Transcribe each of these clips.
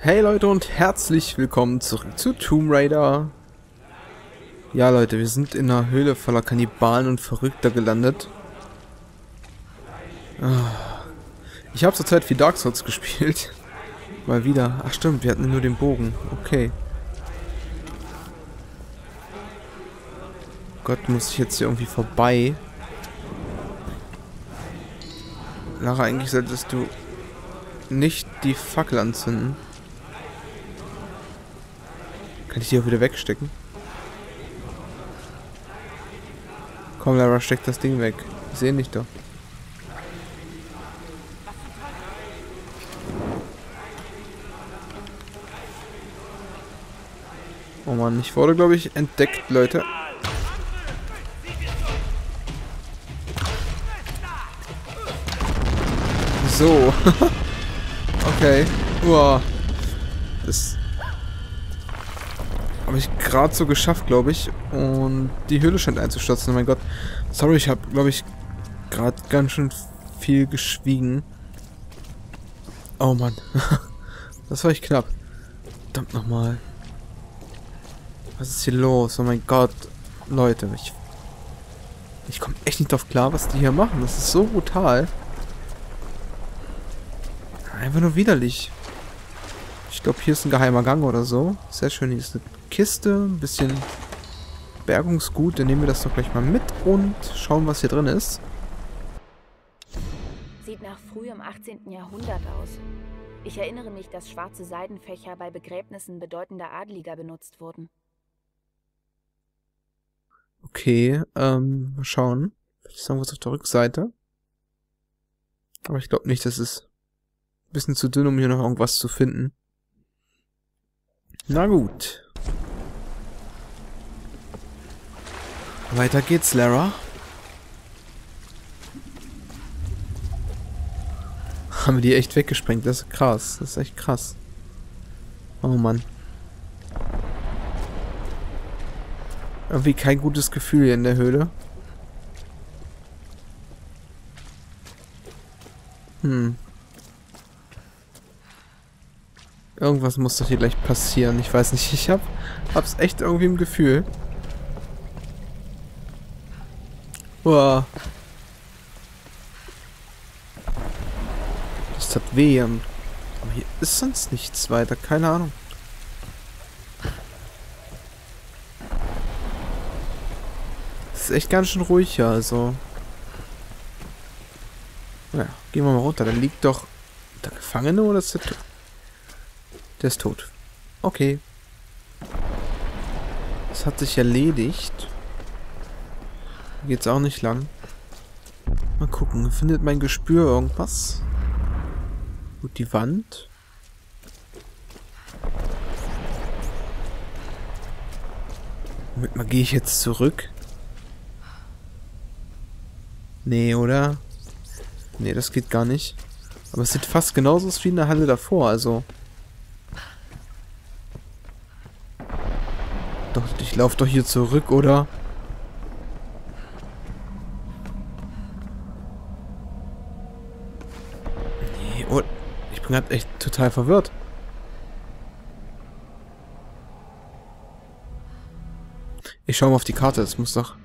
Hey Leute und herzlich willkommen zurück zu Tomb Raider. Ja Leute, wir sind in einer Höhle voller Kannibalen und Verrückter gelandet. Ah. Ich habe zurzeit viel Dark Souls gespielt. Mal wieder. Ach stimmt, wir hatten nur den Bogen. Okay. Gott, muss ich jetzt hier irgendwie vorbei? Lara, eigentlich solltest du nicht die Fackel anzünden. Kann ich die auch wieder wegstecken? Komm, Lara, steck das Ding weg. Ich sehe nicht doch. Oh Mann, ich wurde, glaube ich, entdeckt, Leute. So. okay. Uah. Das habe ich gerade so geschafft, glaube ich. Und die Höhle scheint einzustürzen. Oh mein Gott. Sorry, ich habe, glaube ich, gerade ganz schön viel geschwiegen. Oh Mann. das war echt knapp. Verdammt nochmal. Was ist hier los? Oh mein Gott. Leute, ich... Ich komme echt nicht drauf klar, was die hier machen. Das ist so brutal. Einfach nur widerlich. Ich glaube, hier ist ein geheimer Gang oder so. Sehr schön. Hier ist eine Kiste. Ein bisschen Bergungsgut. Dann nehmen wir das doch gleich mal mit und schauen, was hier drin ist. Sieht nach frühem 18. Jahrhundert aus. Ich erinnere mich, dass schwarze Seidenfächer bei Begräbnissen bedeutender Adeliger benutzt wurden. Okay, ähm, mal schauen. Vielleicht ist irgendwas auf der Rückseite. Aber ich glaube nicht, das ist ein bisschen zu dünn, um hier noch irgendwas zu finden. Na gut. Weiter geht's, Lara. Haben wir die echt weggesprengt. Das ist krass. Das ist echt krass. Oh Mann. Irgendwie kein gutes Gefühl hier in der Höhle. Hm. Irgendwas muss doch hier gleich passieren. Ich weiß nicht, ich hab, hab's echt irgendwie im Gefühl. Boah. Das tat weh. Aber hier ist sonst nichts weiter. Keine Ahnung. Das ist echt ganz schön ruhig hier, also. Naja, gehen wir mal runter. Da liegt doch der Gefangene oder ist der tot? Der ist tot. Okay. Das hat sich erledigt. Geht's auch nicht lang. Mal gucken. Findet mein Gespür irgendwas? Gut, die Wand. Moment mal, gehe ich jetzt zurück? Nee, oder? Nee, das geht gar nicht. Aber es sieht fast genauso aus wie in der Halle davor, also... Doch, ich laufe doch hier zurück, oder? Bin gerade echt total verwirrt. Ich schaue mal auf die Karte, das muss doch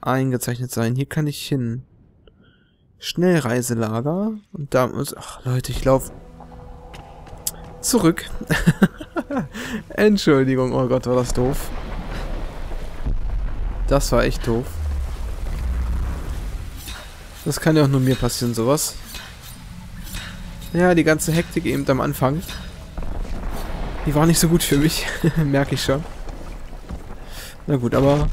eingezeichnet sein. Hier kann ich hin. Schnellreiselager. Und da muss... Ach, Leute, ich laufe zurück. Entschuldigung, oh Gott, war das doof. Das war echt doof. Das kann ja auch nur mir passieren, sowas. Ja, die ganze Hektik eben am Anfang. Die war nicht so gut für mich. Merke ich schon. Na gut, aber...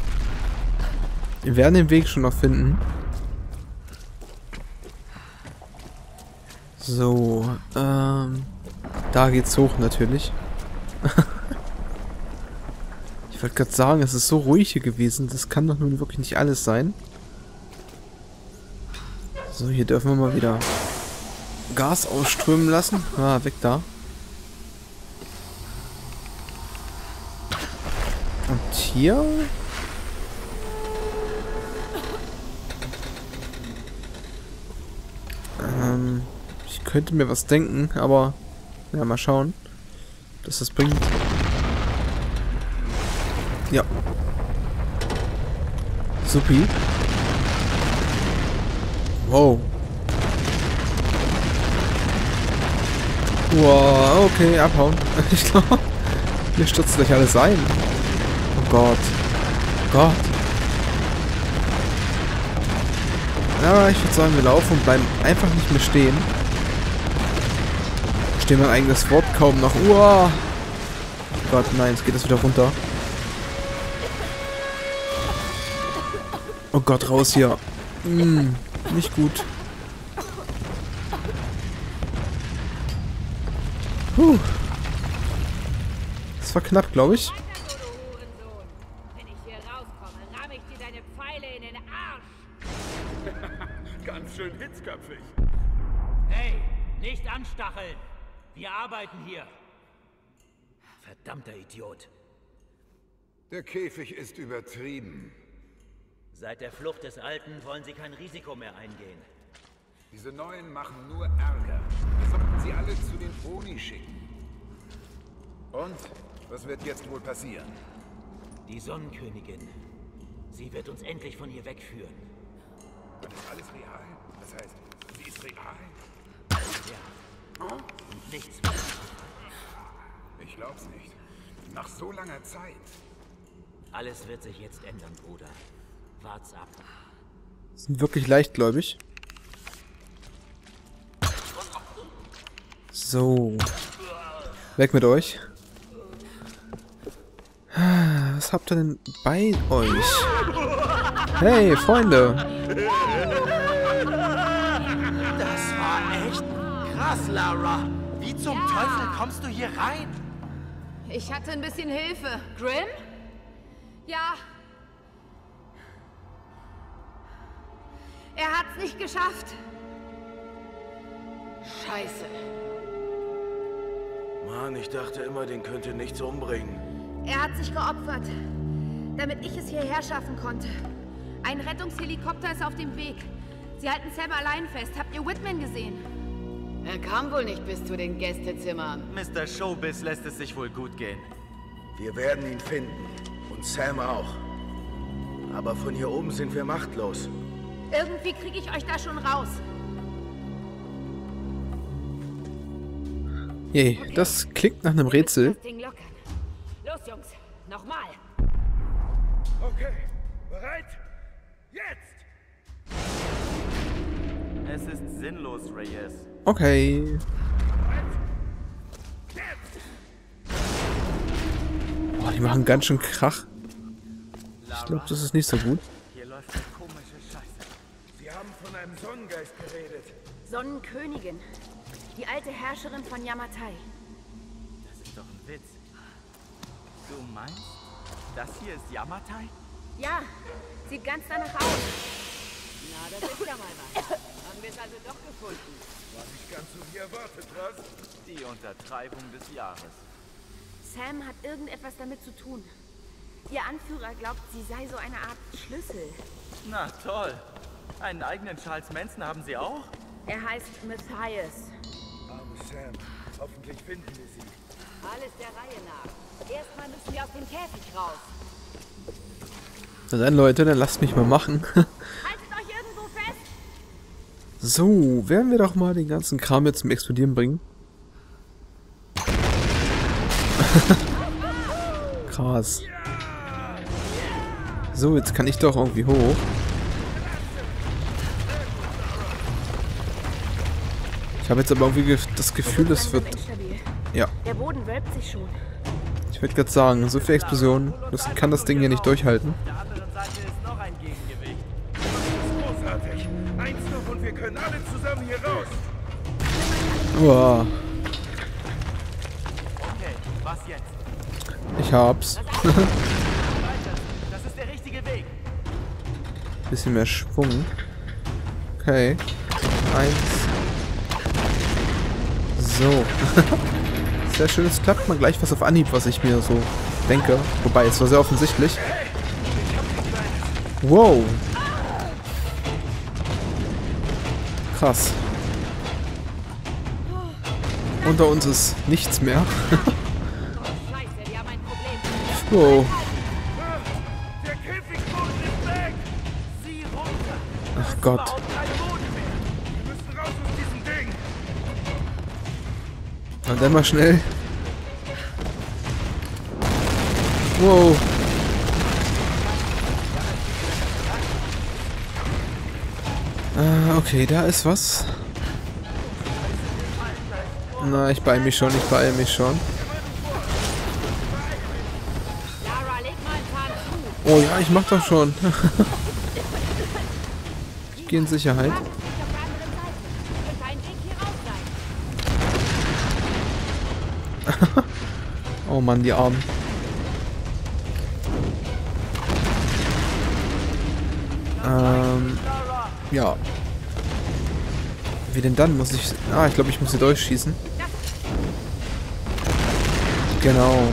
Wir werden den Weg schon noch finden. So, ähm... Da geht's hoch natürlich. ich wollte gerade sagen, es ist so ruhig hier gewesen. Das kann doch nun wirklich nicht alles sein. So, hier dürfen wir mal wieder Gas ausströmen lassen. Ah, weg da. Und hier... Ähm, ich könnte mir was denken, aber Ja, mal schauen, dass das bringt. Ja. Supi. Wow. Wow, okay, abhauen. Ich glaube, mir stürzt gleich alles ein. Oh Gott. Oh Gott. Ja, ich würde sagen, wir laufen und bleiben einfach nicht mehr stehen. Stehen mein eigenes Wort kaum noch. Uah. Oh Gott, nein, jetzt geht das wieder runter. Oh Gott, raus hier. Hm, nicht gut. Puh. Das war knapp, glaube ich. Ganz schön hitzköpfig. Hey, nicht anstacheln! Wir arbeiten hier. Verdammter Idiot. Der Käfig ist übertrieben. Seit der Flucht des Alten wollen sie kein Risiko mehr eingehen. Diese Neuen machen nur Ärger. Wir sollten sie alle zu den Oni schicken. Und? Was wird jetzt wohl passieren? Die Sonnenkönigin. Sie wird uns endlich von hier wegführen. Das ist alles real? Das heißt, sie ist real? Ja. Und nichts mehr. Ich glaub's nicht. Nach so langer Zeit. Alles wird sich jetzt ändern, Bruder. Wart's ab. Sind wirklich leichtgläubig. So. Weg mit euch. Was habt ihr denn bei euch? Hey, Freunde. Das war echt krass, Lara. Wie zum Teufel kommst du hier rein? Ich hatte ein bisschen Hilfe. Grim? Ja. Er hat's nicht geschafft. Scheiße. Mann, ich dachte immer, den könnte nichts umbringen. Er hat sich geopfert, damit ich es hierher schaffen konnte. Ein Rettungshelikopter ist auf dem Weg. Sie halten Sam allein fest. Habt ihr Whitman gesehen? Er kam wohl nicht bis zu den Gästezimmern. Mr. Showbiz lässt es sich wohl gut gehen. Wir werden ihn finden. Und Sam auch. Aber von hier oben sind wir machtlos. Irgendwie kriege ich euch da schon raus. Yay, das klingt nach einem Rätsel. Los, Jungs. Nochmal. Okay, bereit? Jetzt! Es ist sinnlos, Reyes. Okay. Boah, die machen ganz schön Krach. Ich glaube, das ist nicht so gut. Hier läuft eine komische Scheiße. Sie haben von einem Sonnengeist geredet. Sonnenkönigin. Die alte Herrscherin von Yamatai. Das ist doch ein Witz. Du meinst, das hier ist Yamatai? Ja, sieht ganz danach aus. Na, das ist ja mal was. Haben wir es also doch gefunden. War nicht ganz so wie erwartet, was? Die Untertreibung des Jahres. Sam hat irgendetwas damit zu tun. Ihr Anführer glaubt, sie sei so eine Art Schlüssel. Na toll. Einen eigenen Charles Manson haben sie auch? Er heißt Matthias. Sam. Hoffentlich finden wir sie. Alles der Reihe nach. Erstmal müssen wir aus dem Käfig raus. Na dann, Leute, dann lasst mich mal machen. Haltet euch irgendwo fest! So, werden wir doch mal den ganzen Kram jetzt zum Explodieren bringen. Krass. So, jetzt kann ich doch irgendwie hoch. Ich habe jetzt aber irgendwie ge das Gefühl, es wird... Ja, Der Boden wölbt sich schon. ich würde gerade sagen, so viel Explosionen, das kann das Ding hier nicht durchhalten. Jetzt? ich hab's. Bisschen mehr Schwung. Okay. Eins. So. sehr schön, es klappt mal gleich was auf Anhieb, was ich mir so denke. Wobei, es war sehr offensichtlich. Wow. Krass. Unter uns ist nichts mehr. Wow. Ach Gott. Und dann mal schnell. Wow. Ah, okay, da ist was. Na, ich beeil mich schon, ich beeil mich schon. Oh ja, ich mach doch schon. ich gehe in Sicherheit. Oh Mann, die Armen. Ähm, ja. Wie denn dann? Muss ich... Ah, ich glaube, ich muss hier durchschießen. Genau.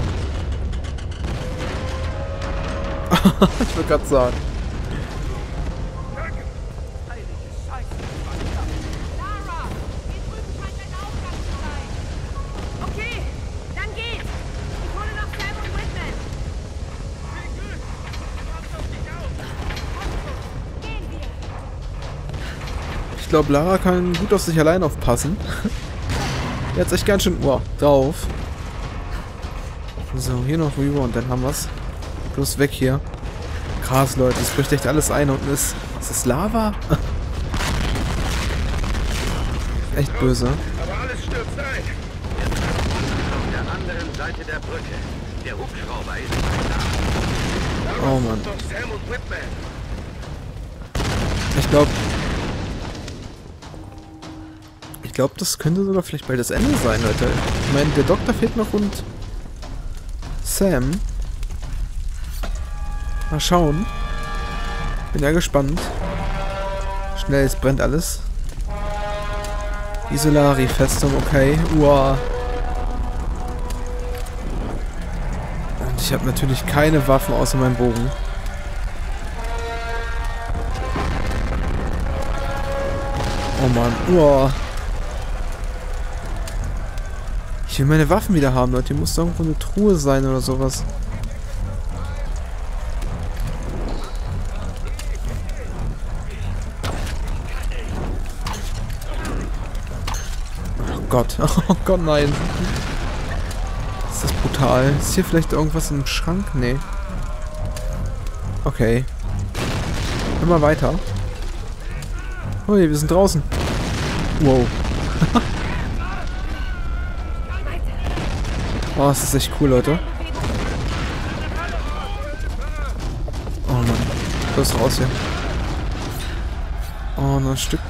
ich wollte gerade sagen. Glaube, Lara kann gut auf sich allein aufpassen. Die hat's echt ganz schön wow, drauf. So, hier noch rüber und dann haben wir's. Bloß weg hier. Krass, Leute. Es bricht echt alles ein. Unten ist... Ist das Lava? echt böse. Aber alles stürzt ein. Auf der anderen Seite der Brücke. Der Hubschrauber ist gleich da. Oh Mann. Und. Ich glaube... Ich glaube, das könnte sogar vielleicht bald das Ende sein, Leute. Ich meine, der Doktor fehlt noch und... Sam. Mal schauen. Bin ja gespannt. Schnell, es brennt alles. Isolari-Festung, okay. Uah. Und ich habe natürlich keine Waffen außer meinem Bogen. Oh Mann. Uah. Ich will meine Waffen wieder haben, Leute. Hier muss doch irgendwo eine Truhe sein oder sowas. Oh Gott. Oh Gott, nein. Ist das brutal. Ist hier vielleicht irgendwas im Schrank? Nee. Okay. Immer weiter. Ui, wir sind draußen. Wow. oh, das ist echt cool, Leute. Oh Mann. Los raus hier. Oh, noch ein Stück.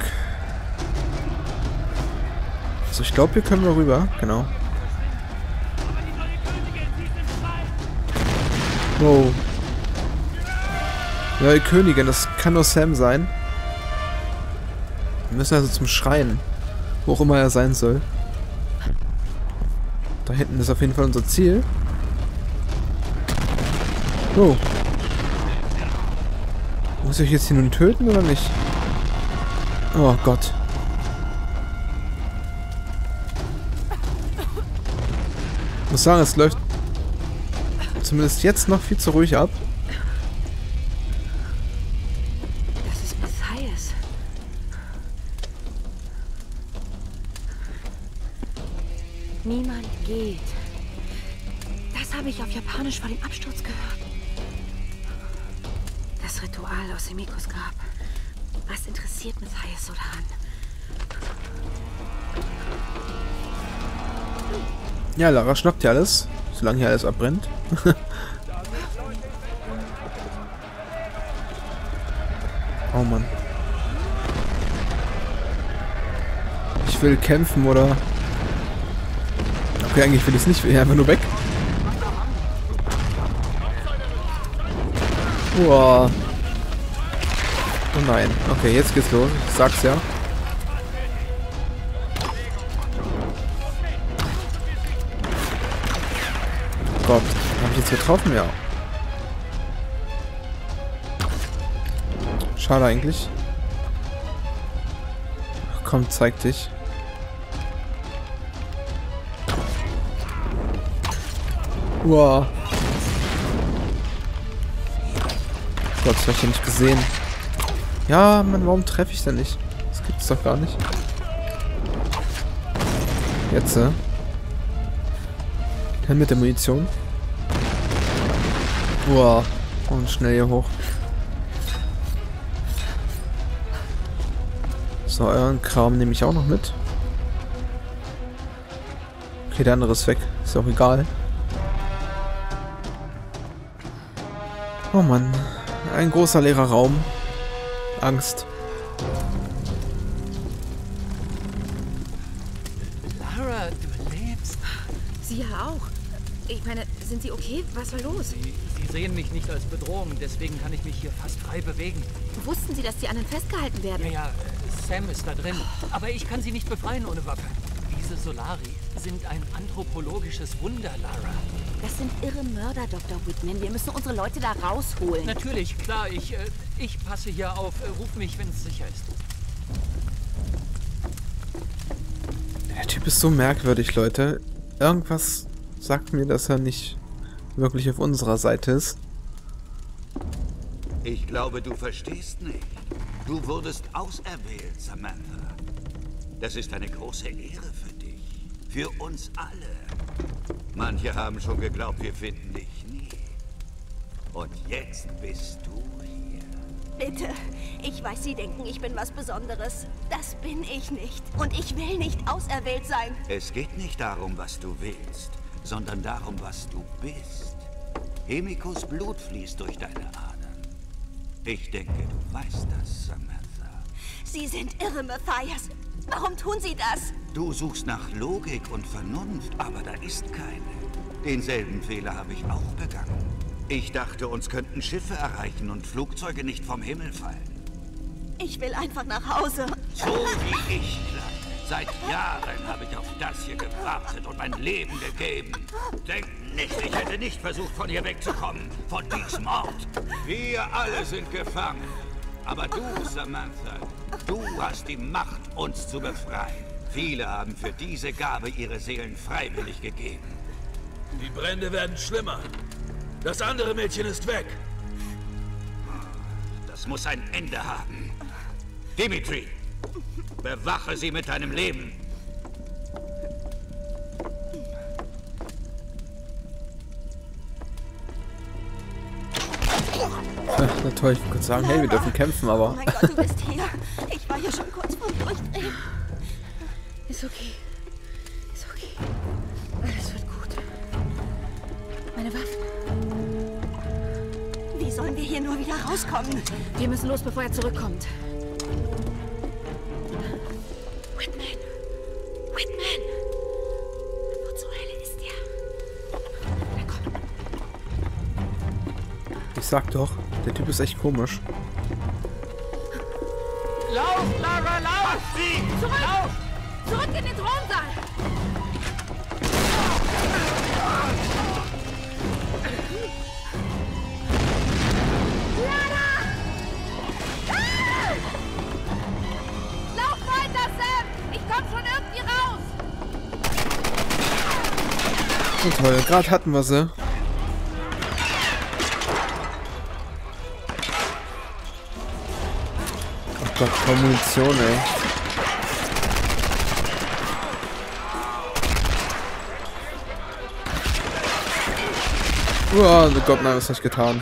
So, ich glaube, hier können wir rüber. Genau. Wow. Die Königin, das kann nur Sam sein. Wir müssen also zum Schrein. Wo auch immer er sein soll. Da hinten ist auf jeden Fall unser Ziel. Oh. Muss ich jetzt hier nun töten oder nicht? Oh Gott. Ich muss sagen, es läuft zumindest jetzt noch viel zu ruhig ab. Ja, Lara schnappt ja alles, solange hier alles abbrennt. oh Mann. Ich will kämpfen, oder? Okay, eigentlich will ich es nicht, ich will einfach nur weg. Uah. Oh nein. Okay, jetzt geht's los. Ich sag's ja. Habe ich jetzt getroffen? Ja. Schade eigentlich. Ach, komm, zeig dich. Wow. Gott, das hab ich ja nicht gesehen. Ja, Mann, warum treffe ich denn nicht? Das gibt's doch gar nicht. Jetzt, äh. Mit der Munition. Boah. Und schnell hier hoch. So, euren Kram nehme ich auch noch mit. Okay, der andere ist weg. Ist auch egal. Oh Mann. Ein großer leerer Raum. Angst. Lara, du lebst. Sie ja auch. Ich meine, sind Sie okay? Was war los? Sie, sehen mich nicht als Bedrohung, deswegen kann ich mich hier fast frei bewegen. Wussten Sie, dass die anderen festgehalten werden? Ja, ja, Sam ist da drin. Aber ich kann sie nicht befreien ohne Waffe. Diese Solari sind ein anthropologisches Wunder, Lara. Das sind irre Mörder, Dr. Whitman. Wir müssen unsere Leute da rausholen. Natürlich, klar, ich, äh, ich passe hier auf. Äh, ruf mich, wenn es sicher ist. Der Typ ist so merkwürdig, Leute. Irgendwas sagt mir, dass er nicht wirklich auf unserer Seite ist. Ich glaube, du verstehst nicht. Du wurdest auserwählt, Samantha. Das ist eine große Ehre für dich. Für uns alle. Manche haben schon geglaubt, wir finden dich nie. Und jetzt bist du hier. Bitte. Ich weiß, Sie denken, ich bin was Besonderes. Das bin ich nicht. Und ich will nicht auserwählt sein. Es geht nicht darum, was du willst, sondern darum, was du bist. Hemikos Blut fließt durch deine Adern. Ich denke, du weißt das, Samantha. Sie sind irre, Matthias. Warum tun Sie das? Du suchst nach Logik und Vernunft, aber da ist keine. Denselben Fehler habe ich auch begangen. Ich dachte, uns könnten Schiffe erreichen und Flugzeuge nicht vom Himmel fallen. Ich will einfach nach Hause. So wie ich, Kleine. Seit Jahren habe ich auf das hier gewartet und mein Leben gegeben. Denk nicht, ich hätte nicht versucht, von hier wegzukommen. Von diesem Ort. Wir alle sind gefangen. Aber du, Samantha, du hast die Macht, uns zu befreien. Viele haben für diese Gabe ihre Seelen freiwillig gegeben. Die Brände werden schlimmer. Das andere Mädchen ist weg. Das muss ein Ende haben. Dimitri, bewache sie mit deinem Leben. Na toll, ich wollte kurz sagen, hey, wir dürfen kämpfen, Oh aber... mein Gott, du bist hier. Ich war hier schon kurz vorm Durchdrehen. Ist okay. Ist okay. Alles wird gut. Meine Waffen. Wie sollen wir hier nur wieder rauskommen? Wir müssen los, bevor er zurückkommt. Sag doch, der Typ ist echt komisch. Lauf, Lara, lauf! Zurück! Zurück in den Thronsaal! Lauf weiter, Sam! Ich komm schon irgendwie raus! So toll, gerade hatten wir sie. Oh Gott, kaum Munition, ey. Oh Gott, nein, was hab ich getan?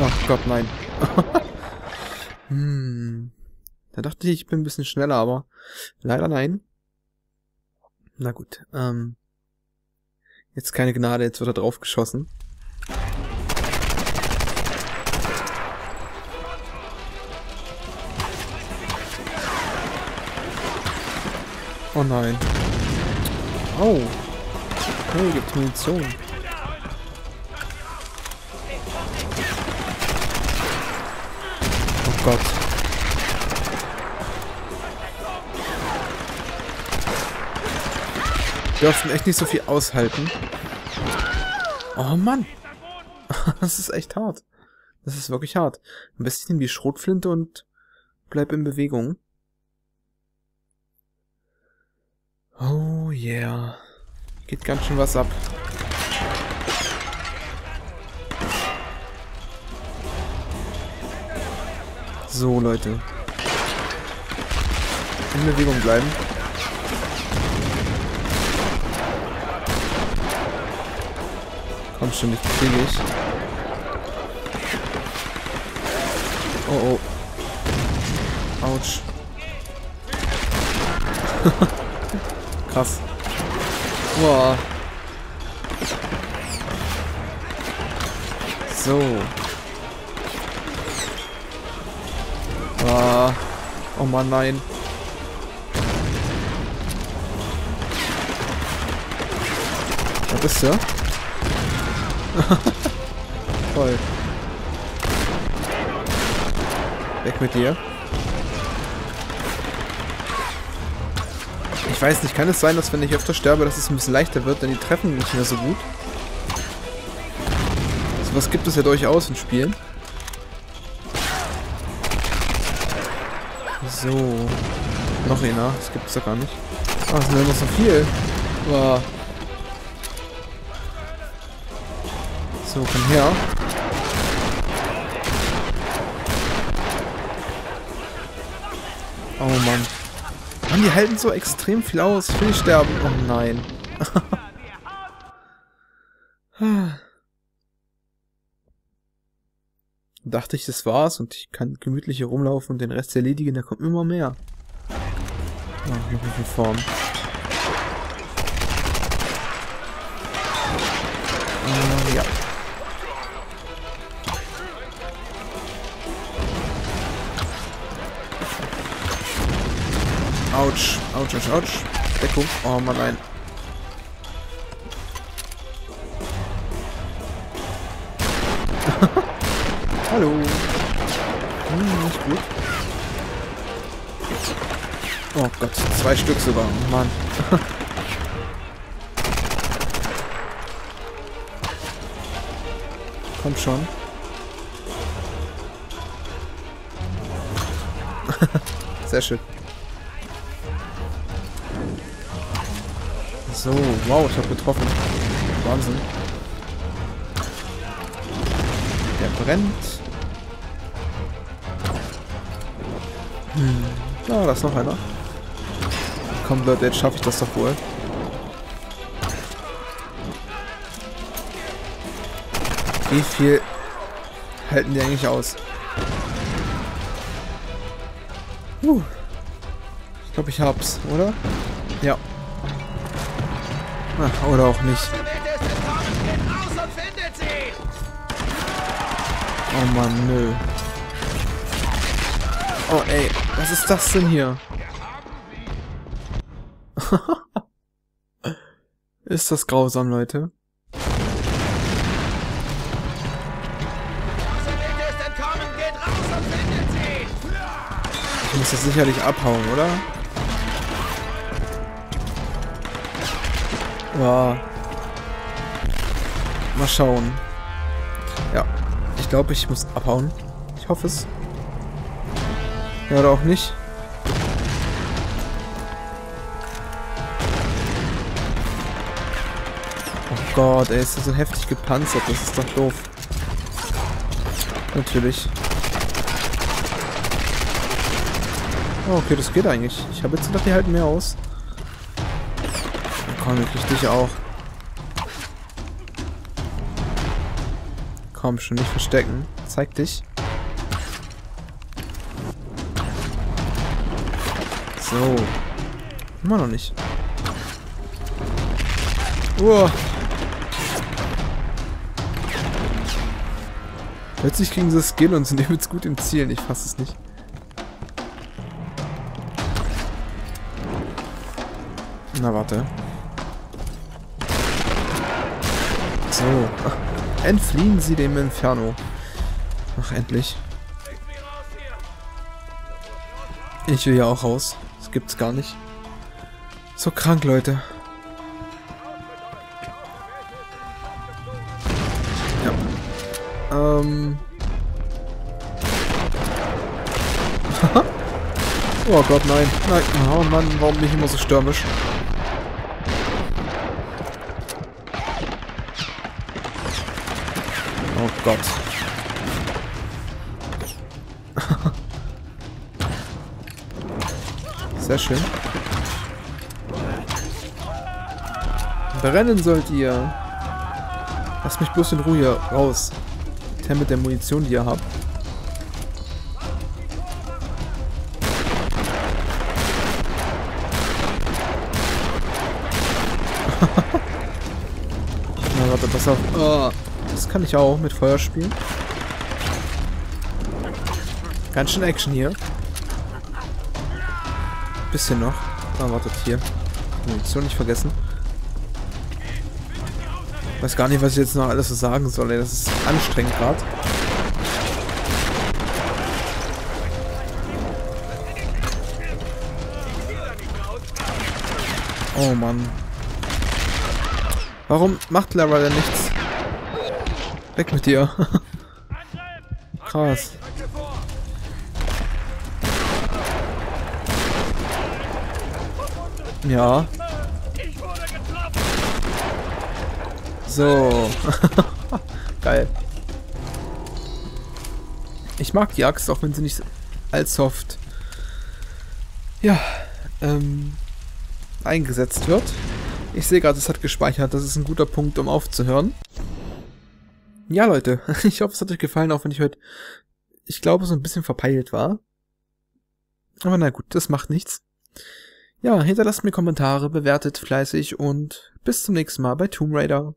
Oh Gott, nein. hm. Da dachte ich, ich bin ein bisschen schneller, aber leider nein. Na gut, ähm. Jetzt keine Gnade, jetzt wird er drauf geschossen. Oh nein. Oh. Hey, gibt Munition. Oh Gott. Wir dürfen echt nicht so viel aushalten. Oh Mann. Das ist echt hart. Das ist wirklich hart. Am besten nehmen die Schrotflinte und bleib in Bewegung. Oh yeah. Geht ganz schön was ab. So, Leute. In Bewegung bleiben. Komm schon, ich kriege ich. Oh, oh. Autsch. Krass. Boah. So. Ah. Oh Mann, nein. Da bist du? Toll. Weg mit dir. Ich weiß nicht, kann es sein, dass wenn ich öfter sterbe, dass es ein bisschen leichter wird, denn die treffen nicht mehr so gut? So was gibt es ja durchaus in Spielen. So. Noch einer. Das gibt es doch gar nicht. Ah, es sind noch so viel. Wow. So, komm her. Oh Mann. Mann, die halten so extrem viel aus. Ich will sterben. Oh nein. Dachte ich, das war's und ich kann gemütlich hier rumlaufen und den Rest erledigen. Da kommt immer mehr. Oh, noch eine Form. Ja. Autsch, Autsch. Deckung. Oh Mann, nein. Hallo. Hm, nicht gut. Oh Gott, zwei Stück sogar. Mann. Komm schon. Sehr schön. So, wow, ich habe getroffen. Wahnsinn. Der brennt. Hm. Ah, da ist noch einer. Komm Leute, jetzt schaffe ich das doch wohl. Wie viel halten die eigentlich aus? Uh. Ich glaube, ich hab's, oder? Ja. Oder auch nicht. Oh Mann, nö. Oh ey, was ist das denn hier? ist das grausam, Leute? Ich muss das sicherlich abhauen, oder? Wow. Mal schauen. Ja. Ich glaube, ich muss abhauen. Ich hoffe es. Ja, oder auch nicht. Oh Gott, er ist so heftig gepanzert. Das ist doch doof. Natürlich. Oh, okay, das geht eigentlich. Ich habe jetzt gedacht, die halten mehr aus. Komm, ich krieg dich auch. Komm schon, nicht verstecken. Zeig dich. So. Immer noch nicht. Uah. Plötzlich kriegen sie Skill und sind übelst gut im Zielen. Ich fasse es nicht. Na, warte. So. Entfliehen Sie dem Inferno. Ach, endlich. Ich will ja auch raus. Das gibt's gar nicht. So krank, Leute. Ja. Ähm. oh Gott, nein. Nein. Oh Mann, warum bin ich immer so stürmisch? Oh Gott. Sehr schön. Brennen sollt ihr. Lasst mich bloß in Ruhe raus. Mit der Munition, die ihr habt. Na, warte, pass auf. Oh, kann ich auch mit Feuer spielen. Ganz schön Action hier. Bisschen noch. Ah, wartet hier. Munition nicht vergessen. Weiß gar nicht, was ich jetzt noch alles so sagen soll. Das ist anstrengend gerade. Oh Mann. Warum macht Lara denn nichts? Weg mit dir. Krass. Ja. So. Geil. Ich mag die Axt, auch wenn sie nicht als soft ja, ähm, eingesetzt wird. Ich sehe gerade, es hat gespeichert. Das ist ein guter Punkt, um aufzuhören. Ja, Leute. Ich hoffe, es hat euch gefallen, auch wenn ich heute, ich glaube, so ein bisschen verpeilt war. Aber na gut, das macht nichts. Ja, hinterlasst mir Kommentare, bewertet fleißig und bis zum nächsten Mal bei Tomb Raider.